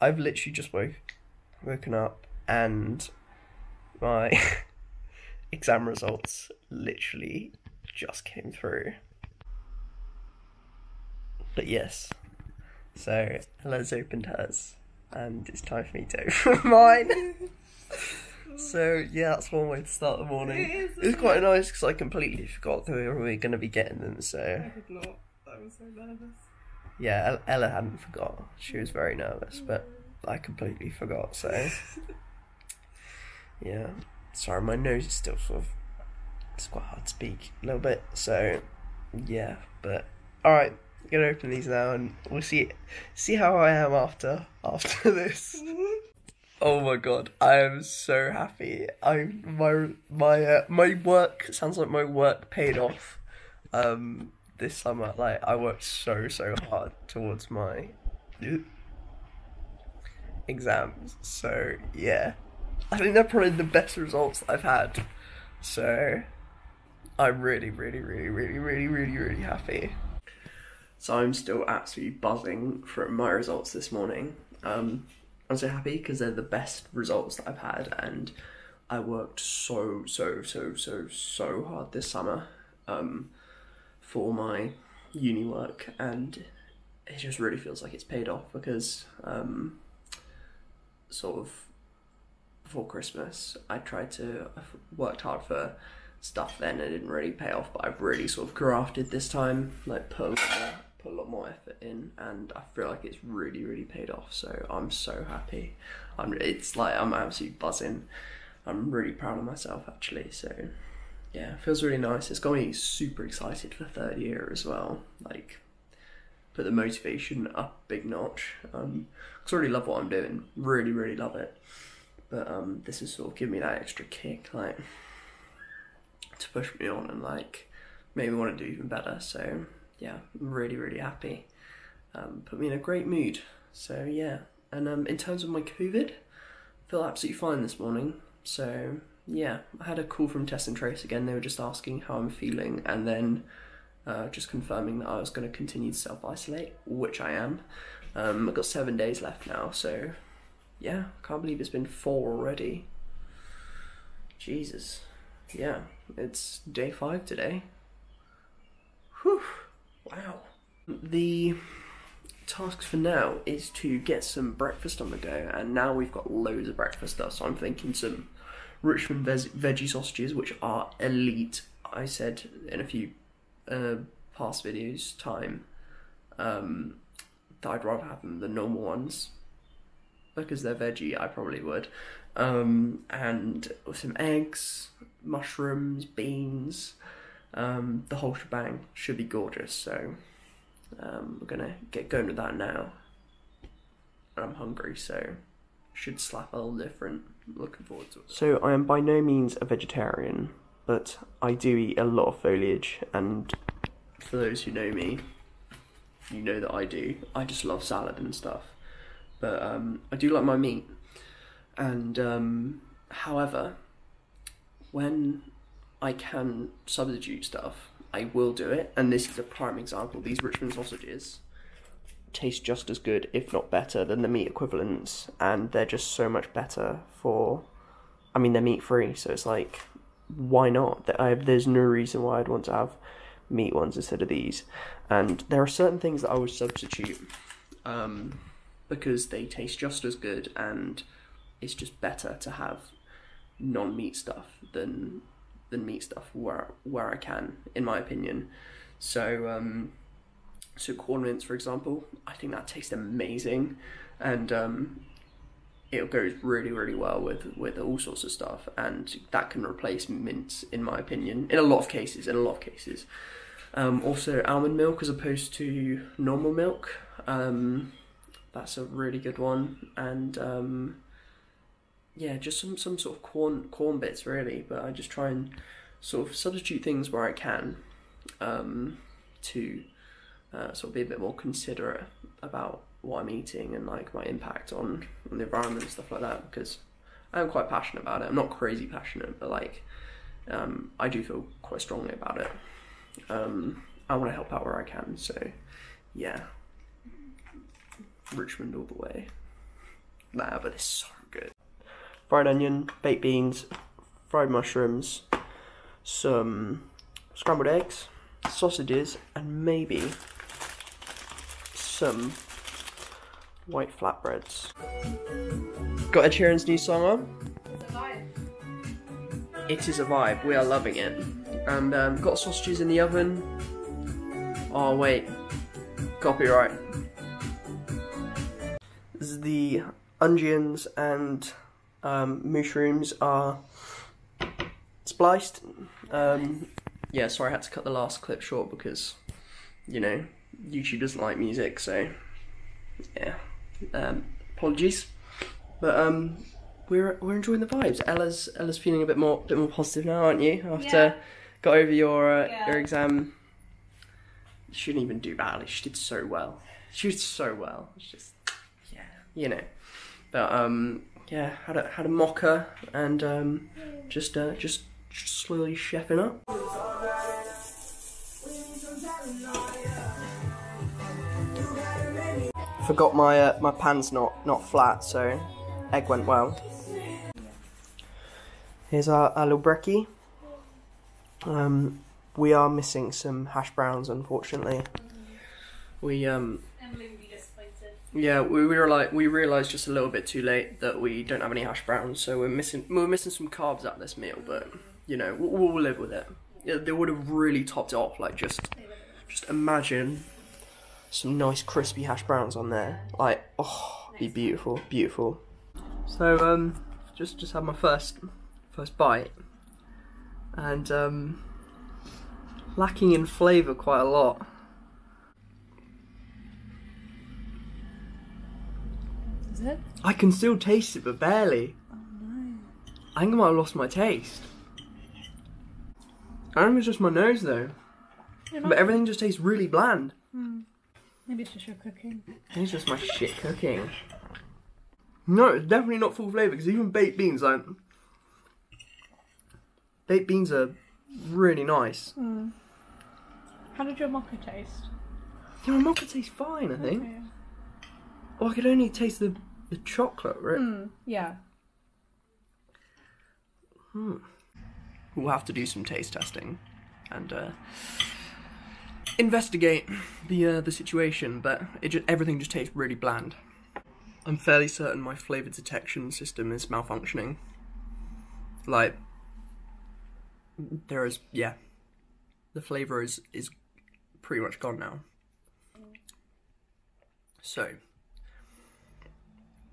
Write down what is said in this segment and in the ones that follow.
I've literally just woke, woken up and my exam results literally just came through. But yes, so Ella's opened hers, and it's time for me to open mine. so yeah, that's one way to start the morning. It is, It's quite nice because I completely forgot that we were going to be getting them. So I did not. I was so nervous. Yeah, Ella hadn't forgot. She was very nervous, but I completely forgot. So yeah, sorry, my nose is still sort of. It's quite hard to speak a little bit. So yeah, but all right, gonna open these now, and we'll see see how I am after after this. Oh my god, I am so happy. I my my uh, my work sounds like my work paid off. Um, this summer, like I worked so so hard towards my exams. So yeah, I think they're probably the best results I've had. So I'm really really really really really really really happy. So I'm still absolutely buzzing from my results this morning. Um, I'm so happy because they're the best results that I've had, and I worked so so so so so hard this summer um, for my uni work, and it just really feels like it's paid off because um, sort of before Christmas I tried to I worked hard for stuff then and it didn't really pay off, but I've really sort of grafted this time, like put a lot more, put a lot more effort in, and I feel like it's really, really paid off. So I'm so happy. I'm. It's like I'm absolutely buzzing. I'm really proud of myself actually. So yeah, feels really nice. It's got me super excited for third year as well. Like put the motivation up big notch. Um, 'cause I really love what I'm doing. Really, really love it. But um, this is sort of giving me that extra kick, like to push me on and like make me want to do even better. So yeah, I'm really really happy. Um, put me in a great mood. So yeah, and um, in terms of my COVID, I feel absolutely fine this morning. So yeah, I had a call from Test and Trace again. They were just asking how I'm feeling, and then uh, just confirming that I was going to continue to self isolate, which I am. Um, I've got seven days left now, so yeah, can't believe it's been four already. Jesus. Yeah, it's day five today. Whew. Wow. The task for now is to get some breakfast on the go, and now we've got loads of breakfast stuff, so I'm thinking some Richmond veg- veggie sausages, which are elite. I said in a few uh, past videos' time um, that I'd rather have them than normal ones because they're veggie. I probably would, um, and with some eggs, mushrooms, beans, um, the whole shebang should be gorgeous. So um, we're gonna get going with that now, and I'm hungry, so should slap a little different. Looking forward to it. So I am by no means a vegetarian, but I do eat a lot of foliage, and for those who know me, you know that I do. I just love salad and stuff, but um, I do like my meat. And um, however, when I can substitute stuff, I will do it. And this is a prime example. These Richmond sausages taste just as good, if not better, than the meat equivalents, and they're just so much better for. I mean, they're meat free, so it's like, why not? There's no reason why I'd want to have meat ones instead of these. And there are certain things that I would substitute, um, because they taste just as good, and it's just better to have non-meat stuff than than meat stuff where where I can, in my opinion. So um, so Quorn mince, for example, I think that tastes amazing, and um, it goes really really well with with all sorts of stuff, and that can replace mints, in my opinion, in a lot of cases. In a lot of cases. Um, also, almond milk as opposed to normal milk. Um, that's a really good one, and um, yeah, just some some sort of Quorn Quorn bits really. But I just try and sort of substitute things where I can um, to uh, sort of be a bit more considerate about what I'm eating and like my impact on, on the environment and stuff like that. Because I am quite passionate about it. I'm not crazy passionate, but like um, I do feel quite strongly about it. Um, I want to help out where I can. So yeah, Richmond all the way. Nah, but it's so good. Fried onion, baked beans, fried mushrooms, some scrambled eggs, sausages, and maybe some white flatbreads. Got Ed Sheeran's new song on. It is a vibe. We are loving it. And um, got sausages in the oven. Oh wait, copyright. This is the onions and um, mushrooms are spliced. Um, yeah, sorry, I had to cut the last clip short because, you know, YouTube doesn't like music, so yeah, um, apologies. But um, we're we're enjoying the vibes. Ella's Ella's feeling a bit more bit more positive now, aren't you? After Yeah. got over your uh, Yeah. your exam. She didn't even do badly. She did so well. She did so well. It's just yeah, you know. But um, yeah, had a had a mocha and um, just uh, just just slowly chefing up. Forgot my uh, my pan's not not flat, so egg went well. Here's our, our little brekkie. Um, we are missing some hash browns, unfortunately. We um Emily would be disappointed. yeah we we were like we realised just a little bit too late that we don't have any hash browns, so we're missing we're missing some carbs at this meal, but you know we'll, we'll live with it. Yeah, they would have really topped it off. Like just just imagine some nice crispy hash browns on there. Like oh, be beautiful, beautiful. So um, just just had my first first bite, and um, lacking in flavour quite a lot. Is it? I can still taste it, but barely. I think I might have lost my taste. I don't think it's just my nose though. But everything just tastes really bland. Maybe it's just your cooking. It's just my shit cooking. No, it's definitely not full flavour because even baked beans, like baked beans are really nice. How did your mocha taste? Yeah, my mocha tastes fine, I think. Okay. Well, I could only taste the the chocolate, right? Mm, yeah. We'll have to do some taste testing and uh, investigate the uh, the situation. But it just, everything just tastes really bland. I'm fairly certain my flavour detection system is malfunctioning. Like there is, yeah, the flavour is is pretty much gone now. So,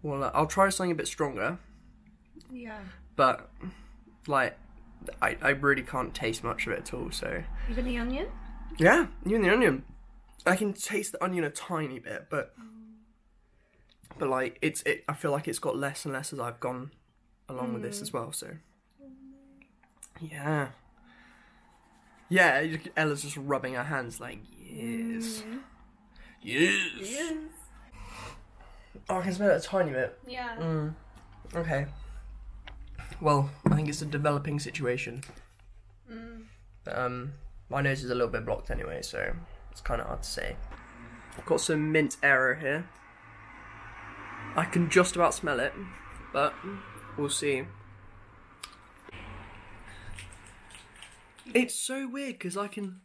well, uh, I'll try something a bit stronger Yeah. but like I, I really can't taste much of it at all so Even the onion? Yeah you and the onion. I can taste the onion a tiny bit but but like it's it i feel like it's got less and less as i've gone along with this as well so. Yeah. Yeah you- ella's just rubbing her hands like yes. Yes, oh i can smell it a tiny bit. Yeah. Mm. Okay. Well, I think it's a developing situation. But, um, my nose is a little bit blocked anyway, so it's kind of hard to say. I've got some mint Aero here. I can just about smell it, but we'll see. It's so weird because I can.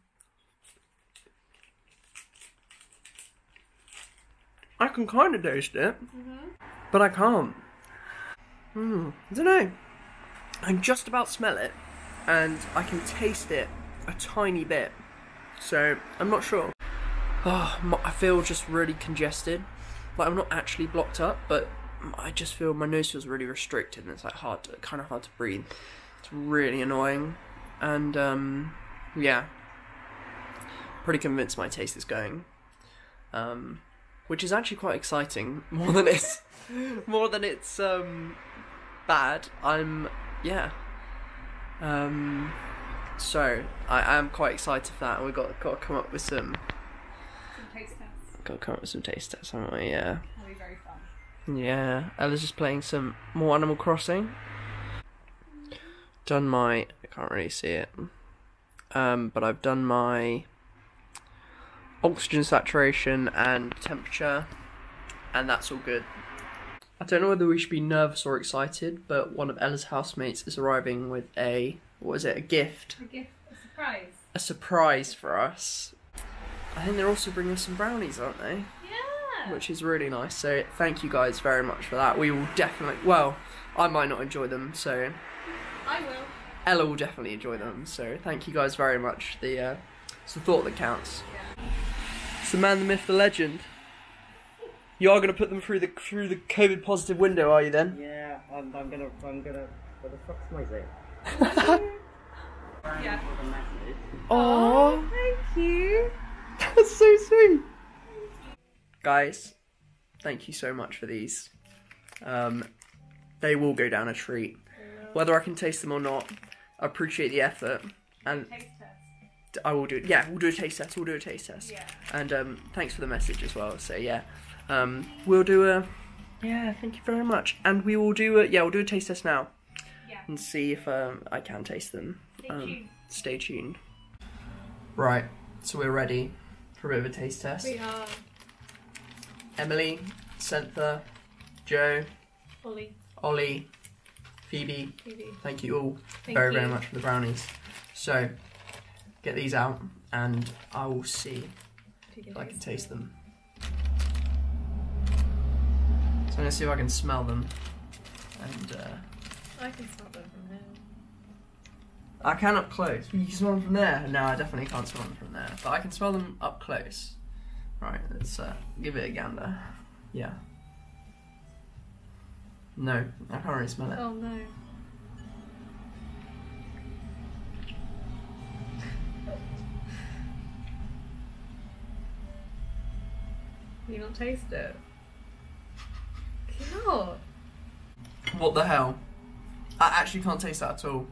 I can kind of taste it, but I can't. Hmm, I don't know. I can just about smell it, and I can taste it a tiny bit. So I'm not sure. Oh, I feel just really congested. Like I'm not actually blocked up, but I just feel my nose feels really restricted, and it's like hard, to, kind of hard to breathe. It's really annoying, and um, yeah, pretty convinced my taste is going. Um, which is actually quite exciting, more than it's more than it's um bad. I'm yeah. Um, so I am quite excited for that. and We've got got to come up with some Some taste tests. got to come up with some taste tests, haven't we? Yeah. That'll be very fun. Yeah, Ella's just playing some more Animal Crossing. Done my. I can't really see it. Um, but I've done my oxygen saturation and temperature, and that's all good. I don't know whether we should be nervous or excited, but one of Ella's housemates is arriving with a what is it? A gift, A gift, a surprise. a surprise for us. I think they're also bringing us some brownies, aren't they? Yeah. Which is really nice. So thank you guys very much for that. We will definitely. Well, I might not enjoy them, so I will. Ella will definitely enjoy them. So thank you guys very much. The uh, it's the thought that counts. Yeah. It's the man, the myth, the legend. You are going to put them through the through the COVID positive window, are you then? Yeah, I'm, I'm gonna, I'm gonna. What the fuck's my zip? Yeah. The. Oh, Thank you. that's so sweet. Guys, thank you so much for these. Um, they will go down a treat, whether I can taste them or not. I appreciate the effort, and Taste test. I will do it. Yeah, we'll do a taste test. We'll do a taste test. Yeah. And um, thanks for the message as well. So yeah, um, we'll do a. Yeah, thank you very much. And we will do a. Yeah, we'll do a taste test now Yeah. And see if um, I can taste them. Stay Um, tuned. Stay tuned. Right, so we're ready for a bit of a taste test. We are Emily, Sentha, Joe, fully Ollie, Phoebe. Phoebe. Thank you all Thank very you. very much for the brownies. So get these out, and I will see If if I can taste them. So I'm gonna see if I can smell them, and uh, I can start them from here. I can up close. You can smell them from there. No, I definitely can't smell them from there, but I can smell them up close. Right, let's uh, give it a gander. Yeah. No, I can't really smell it. Oh no. you not taste it? You not? What the hell? I actually can't taste that at all.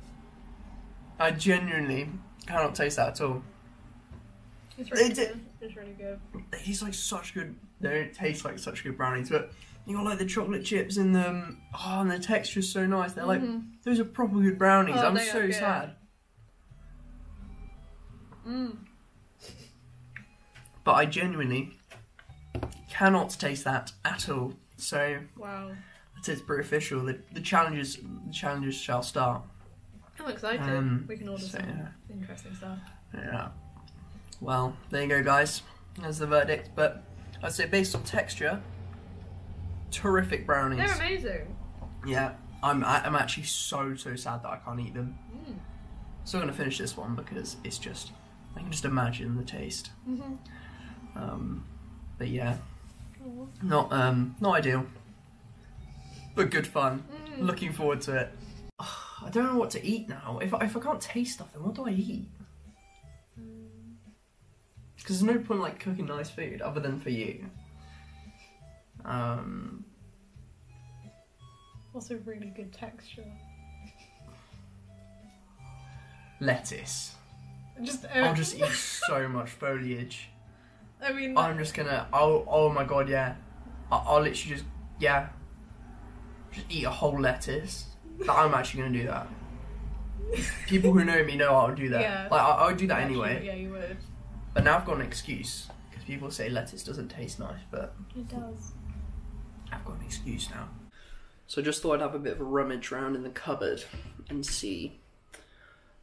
I genuinely cannot taste that at all. It's really They good. It's really good. They taste like such good. They don't taste like such good brownies, but you got like the chocolate chips in them. Oh, and the texture's so nice. They're like Mhm. those are proper good brownies. Oh, I'm so good. sad. Mm. But I genuinely cannot taste that at all. So Wow. It is pretty official. The, the challenges the challenges shall start. I'm excited. Um, we can order so, some yeah. interesting stuff. Yeah. Well, there you go, guys. That's the verdict. But I'd say based on texture, terrific brownies. They're amazing. Yeah, I'm I- I'm actually so so sad that I can't eat them. Mm. Still gonna finish this one because it's just I can just imagine the taste. Mm-hmm. Um, but yeah, not um not ideal, but good fun. Mm. Looking forward to it. I don't know what to eat now. If I, if I can't taste stuff, then what do I eat? Because there's no point like cooking nice food other than for you. Um, Also, really good texture. lettuce. Just, uh, I'll just eat so much foliage. I mean, I'm just gonna. Oh, oh my god, yeah. I- I'll literally just, yeah, just eat a whole lettuce. Like, I'm actually gonna do that. People who know me know I'll do that. Yeah. Like I, I would do that actually, anyway. Yeah, you would. But now I've got an excuse because people say lettuce doesn't taste nice, but It does. I've got an excuse now. So I just thought I'd have a bit of a rummage around in the cupboard and see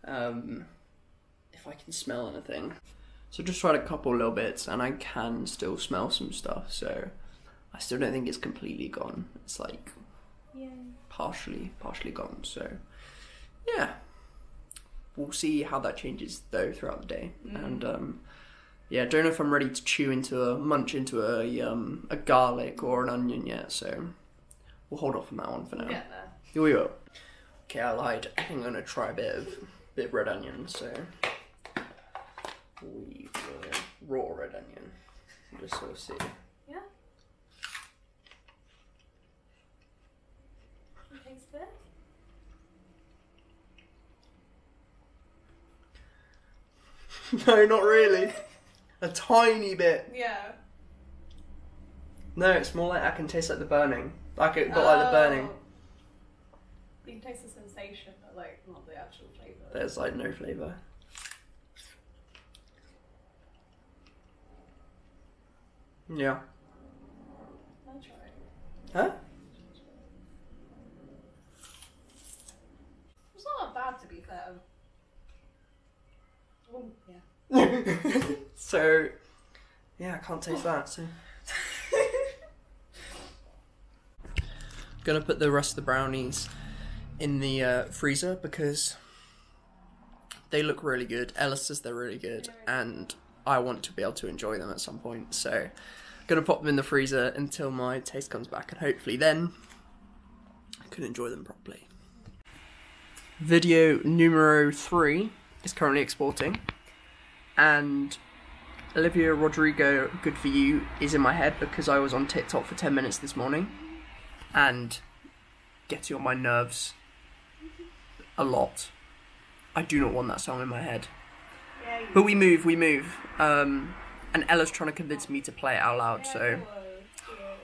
um, if I can smell anything. So just tried a couple little bits and I can still smell some stuff. So I still don't think it's completely gone. It's like Yeah. partially, partially gone. So yeah, we'll see how that changes though throughout the day. And um, yeah, don't know if I'm ready to chew into a munch into a um, a garlic or an onion yet. So we'll hold off on that one for now. Get there. Here we go. Okay, I lied. I think I'm gonna try a bit of bit of red onion. So we raw red onion. Just sort of see. Yeah. You taste it? no, not really. A tiny bit. Yeah. No, it's more like I can taste like the burning. Like it got like the oh. burning. Oh. You can taste the sensation, but like not the actual flavour. There's like no flavour. Yeah. I'll try. Huh? so, yeah, I can't taste that. So, gonna put the rest of the brownies in the uh, freezer because they look really good. Ella says they're really good, and I want to be able to enjoy them at some point. So, gonna pop them in the freezer until my taste comes back, and hopefully then I can enjoy them properly. Video numero three is currently exporting, and Olivia Rodrigo, Good For You, is in my head because I was on TikTok for 10 minutes this morning and getting on my nerves a lot. I do not want that song in my head. Yeah, But we move, we move. Um, and Ella's trying to convince me to play it out loud, so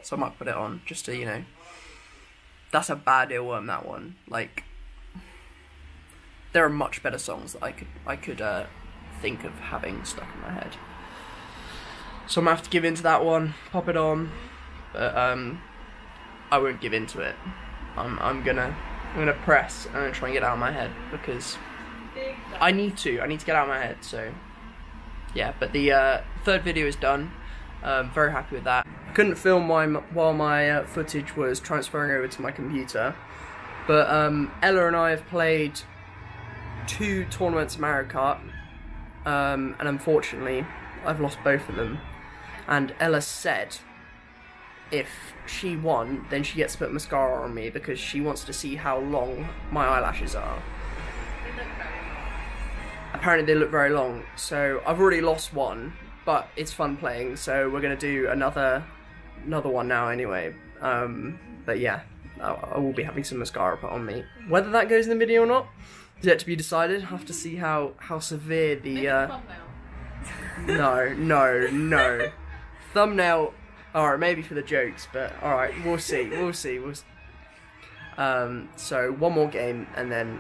so I might put it on just to you know. That's a bad earworm. That one, like, there are much better songs that I could I could uh, think of having stuck in my head. So I'm gonna have to give in to that one, pop it on, but um, I won't give in to it. I'm I'm gonna I'm gonna press and try and get out of my head because I need to. I need to get out of my head. So, yeah. But the uh, third video is done. Um, very happy with that. I couldn't film my, while my uh, footage was transferring over to my computer. But um, Ella and I have played two tournaments of Mario Kart. Um, and unfortunately, I've lost both of them. And Ella said if she won, then she gets to put mascara on me because she wants to see how long my eyelashes are apparently they look very long. So I've already lost one, but it's fun playing. So we're gonna do another another one now anyway. Um, but yeah, I, I will be having some mascara put on me. Whether that goes in the video or not yet to be decided. have to see how how severe the uh, no no no thumbnail. All right, maybe for the jokes, but all right, we'll see. We'll see. We'll. s Um, so one more game, and then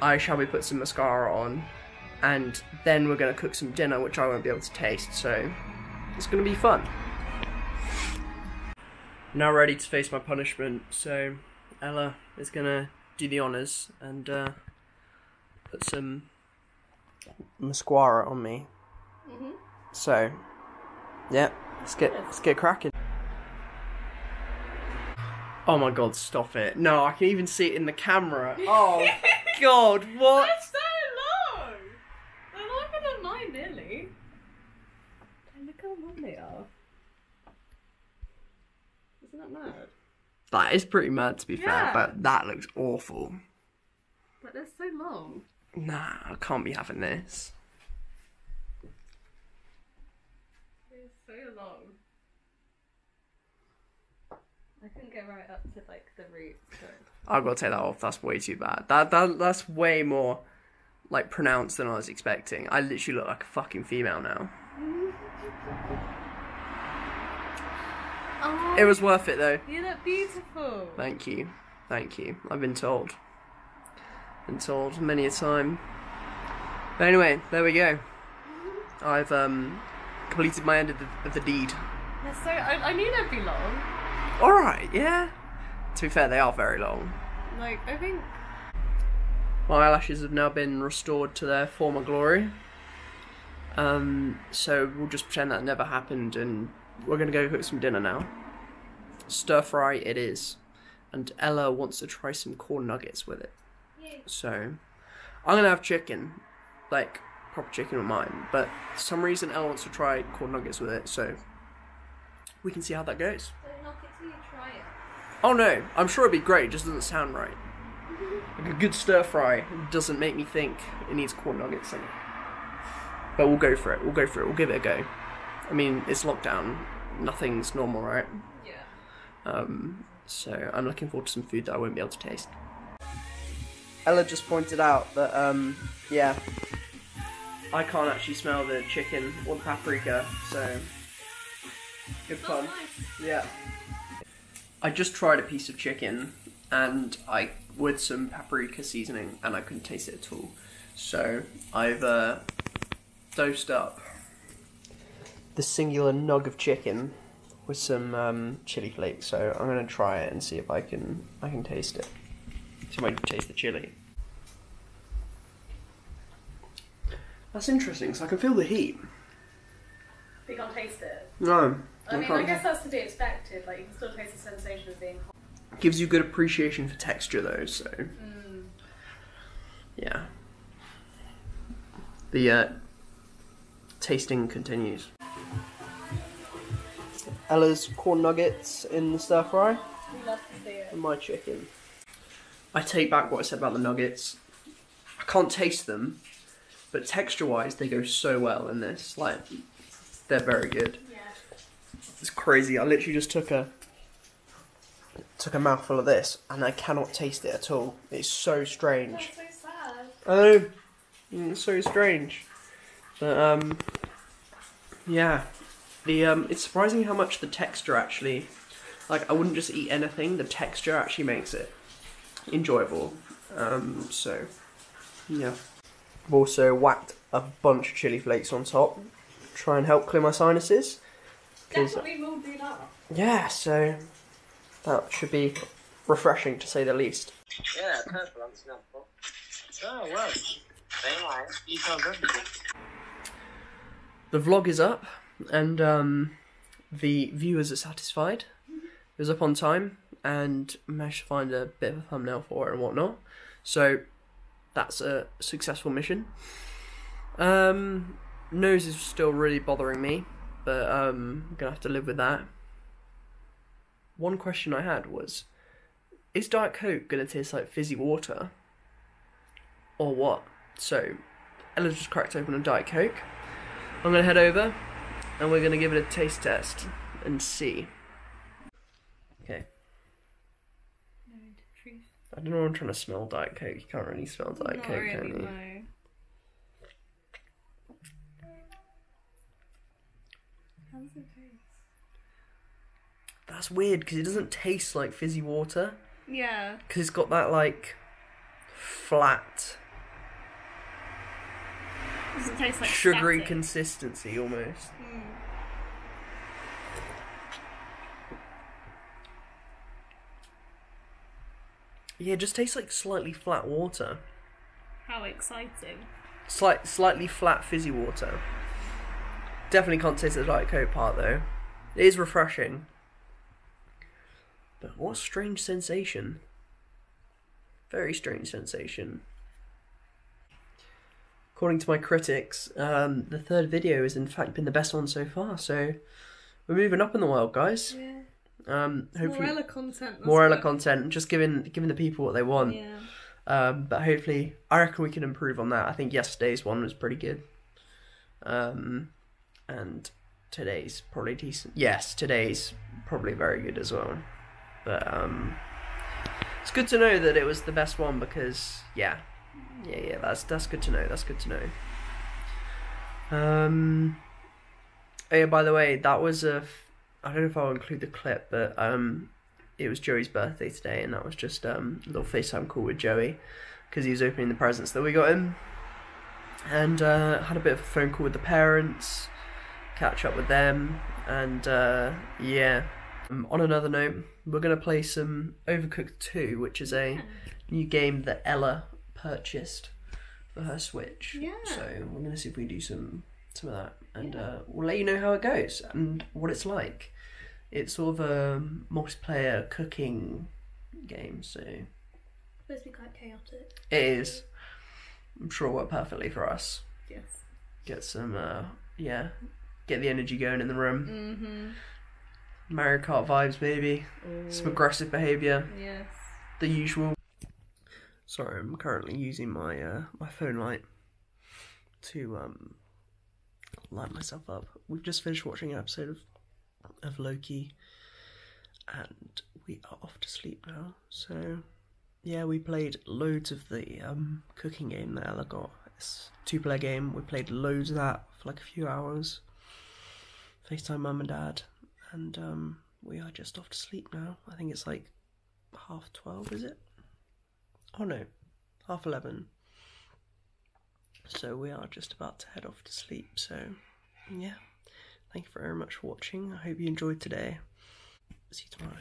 I shall be put some mascara on, and then we're gonna cook some dinner, which I won't be able to taste. So it's gonna be fun. Now ready to face my punishment. So Ella is gonna do the honors and uh, put some mascara on me. Mm-hmm. So yeah, let's get let's get cracking. Oh my god, stop it. No, I can even see it in the camera. Oh god, what? That's so long! They're longer than mine, nearly. And look how long they are. Isn't that mad? That is pretty mad to be fair, but that looks awful. But they're so long. Nah, I can't be having this. They're so long. I couldn't get right up to like the roots. I've got to take that off. That's way too bad. That that that's way more like pronounced than I was expecting. I literally look like a fucking female now. Oh, It was worth it though. you look beautiful. Thank you, thank you. I've been told, been told many a time. But anyway, there we go. I've um completed my end of the, of the deed. They're so. I, I knew they'd be long. All right, yeah. To be fair, they are very long. Like I think. My eyelashes have now been restored to their former glory. Um, so we'll just pretend that never happened, and we're gonna go cook some dinner now. Stir fry it is, and Ella wants to try some Quorn nuggets with it. So I'm gonna have chicken, like proper chicken with mine. But for some reason Ella wants to try Quorn nuggets with it, so we can see how that goes. Don't knock it till you try it. Oh no, I'm sure it'd be great. It just doesn't sound right. Like a good stir fry doesn't make me think it needs Quorn nuggets in it. But we'll go for it. We'll go for it. We'll give it a go. I mean, it's lockdown. Nothing's normal, right? Yeah. Um, so I'm looking forward to some food that I won't be able to taste. Ella just pointed out that, um, yeah, I can't actually smell the chicken or the paprika, so good fun. Yeah. I just tried a piece of chicken and I with some paprika seasoning and I couldn't taste it at all. So I've uh, dosed up the singular nug of chicken with some um, chili flakes. So I'm gonna try it and see if I can I can taste it. See if I can taste the chili. That's interesting, So I can feel the heat. But you can't taste it. No. I mean, I can't- guess that's to be expected. Like, you can still taste the sensation of being hot. Gives you good appreciation for texture, though, so. Mm. Yeah. The uh, tasting continues. Ella's Quorn nuggets in the stir fry. We love to see it. and my chicken. I take back what I said about the nuggets. I can't taste them, but texture wise, they go so well in this. Like, they're very good. Yeah. It's crazy. I literally just took a took a mouthful of this, and I cannot taste it at all. It's so strange. That's so sad. I know. Mm, It's so strange. But um yeah. The um it's surprising how much the texture actually like I wouldn't just eat anything, the texture actually makes it enjoyable. Um so yeah. I've also whacked a bunch of chili flakes on top. Try and help clear my sinuses. 'Cause- Definitely will do that. yeah, so that should be refreshing to say the least. Yeah, purple on Snapple. Oh, well. Very nice. You told everything. the vlog is up and um, the viewers are satisfied. It was up on time and managed to find a bit of a thumbnail for it and whatnot. So that's a successful mission. Um, nose is still really bothering me, but um, I'm gonna have to live with that. One question I had was: Is Diet Coke gonna taste like fizzy water, or what? So Ella just cracked open a Diet Coke. I'm gonna head over and we're gonna give it a taste test and see. Okay. No, truth. I don't know. I'm trying to smell Diet Coke. You can't really smell Diet Not Coke, really, can you? no. How does it taste? That's weird because it doesn't taste like fizzy water Yeah. because it's got that like flat, Does it taste like sugary static? consistency almost. Mm. Yeah, it just tastes like slightly flat water. How exciting. Slight, slightly flat fizzy water. Definitely can't taste the Diet Coke part though. It is refreshing. But what a strange sensation. Very strange sensation. According to my critics, um, the third video has in fact been the best one so far, so we're moving up in the world, guys. Yeah. Um, hopefully, Morella content. that's more Ella content, just giving giving the people what they want. Yeah. Um, but hopefully, I reckon we can improve on that. I think yesterday's one was pretty good. Um, and today's probably decent. Yes, today's probably very good as well. But um, it's good to know that it was the best one because yeah, yeah, yeah. That's that's good to know. That's good to know. Um. Oh yeah, by the way, that was a. I don't know if I'll include the clip, but um, it was Joey's birthday today, and that was just um, a little FaceTime call with Joey because he was opening the presents that we got him, and uh, had a bit of a phone call with the parents, catch up with them, and uh, yeah. Um, on another note, we're gonna play some Overcooked 2, which is a new game that Ella purchased for her Switch. Yeah. So we're gonna see if we can do some some of that, and uh, we'll let you know how it goes and what it's like. It's sort of a multiplayer cooking game, so it Supposed to be quite chaotic. It is. I'm sure it'll work perfectly for us. Yes. Get some, uh, yeah, get the energy going in the room. Mm-hmm. Mario Kart vibes, maybe. Some aggressive behaviour. Yes. the usual. Sorry, I'm currently using my uh, my phone light to um light myself up. We've just finished watching an episode of of Loki, and we are off to sleep now. So yeah, we played loads of the um cooking game that Ella got. It's a two player game. We played loads of that for like a few hours. FaceTime mum and dad, and um we are just off to sleep now. I think it's like half twelve, is it? Oh no, half eleven. So we are just about to head off to sleep. So yeah, thank you very much for watching. I hope you enjoyed today. See you tomorrow.